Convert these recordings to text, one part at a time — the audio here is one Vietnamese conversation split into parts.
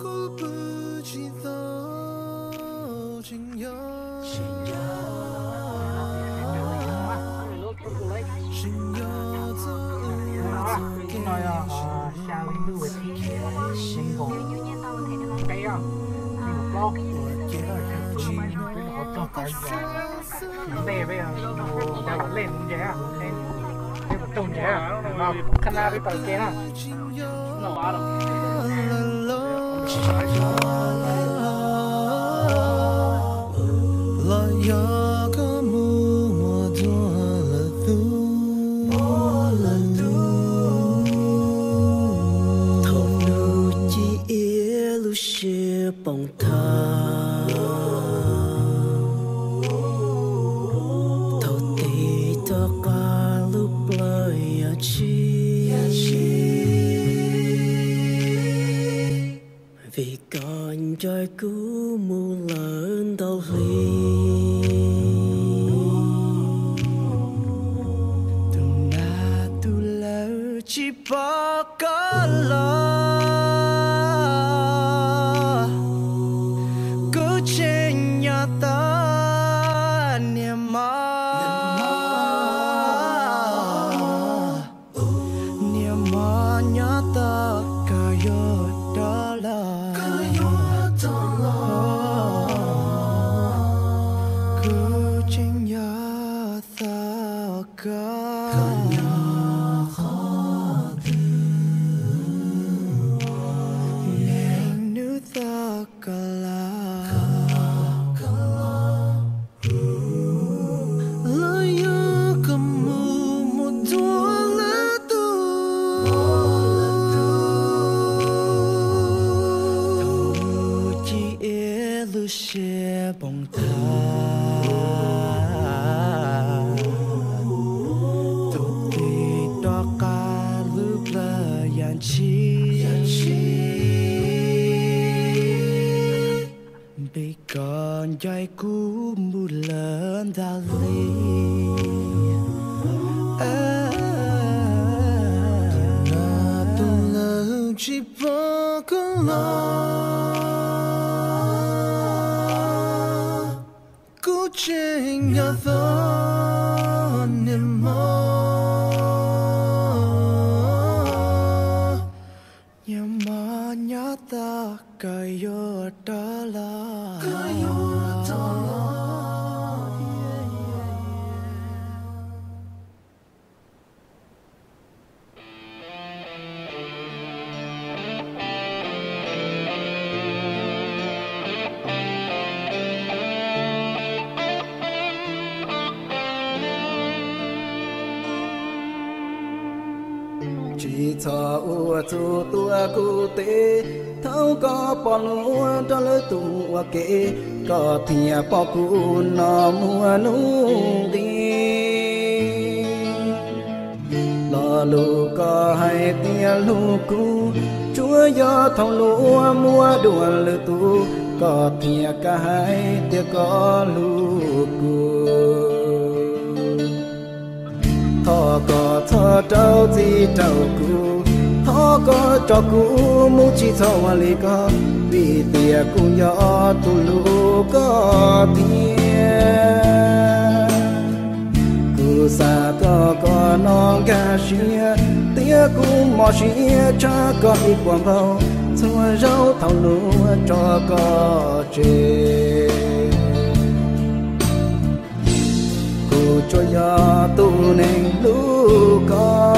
顾不及早，仅有信仰。Thì sinh bây giờ đã vẫn lên vậy à? Một tuần vậy à? Mà khăn na với tàu chế à nó quá rồi vì còn trai cũ mù lớn đau ly tu na tu lỡ chỉ bỏ có lời lớn đã ly tu lỡ chỉ bỏ cho u chu tu cu tê thâu có à, bỏ lúa cho lỡ tu kê có thìa bỏ cu nó mua nu đi. Lo lu có hai tia lu cu. Chúa do thâu lúa mua đùa lỡ tu có thìa à, cả hai tia có lu cu thọ có thọ trâu gì trâu cũ. Thọ có cho cũ mu chỉ thọ hoa lì có. Vì tia cũng nhỏ tu lu có tia cũ xa có có non gà xia tia cú mò xia cha có ít quảng bao xua rau thầu lúa, cho có chê cho ya tu nên lu có.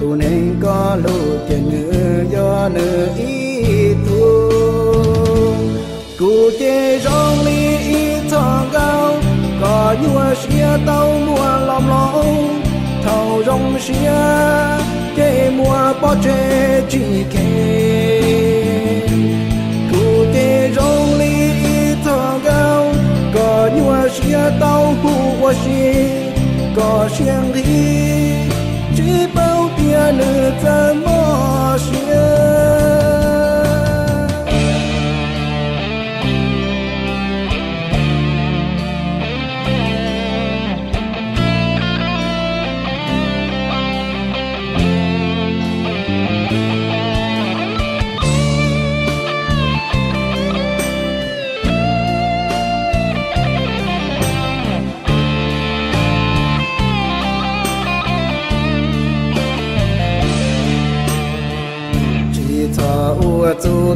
Tu nên có lu cho nữ do nữ ý tu. Cụ chê rong li ý thong cao có nhua xia tàu mua lòng lòng. Thầu rong xia chê mua bỏ chê chỉ kề có nhua xia tàu hu qua xi có xiang đi chỉ bao tia nữ ta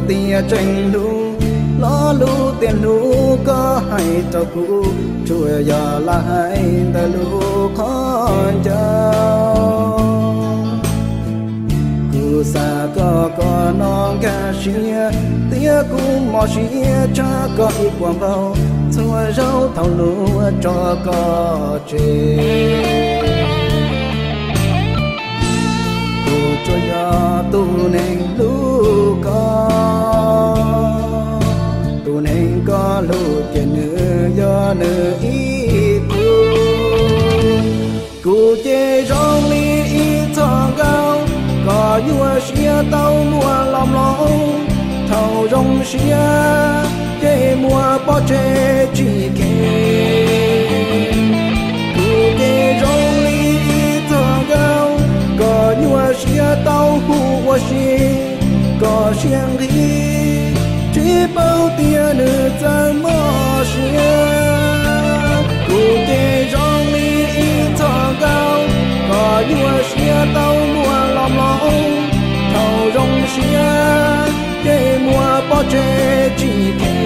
tia tranh lu lo lu tiền lu có hay cho cũ. Chùa giờ là hay ta lu khó cháu cứ xa có có non ca xia, tia cũng mò xia cha có ít quảng bao xua rau thầu lu cho có chê. Cho ya tu nên lu tàu xia mua lòng lòng thầu rong xia, kê mua bỏ chê chỉ kê. Cụ kê rong lý thơ thong có nhua xia tàu hu wa xì có xiang đi chỉ bao tia nữ chân mơ xia. Cụ kê rong lý thơ thọ có nhua xia tàu mua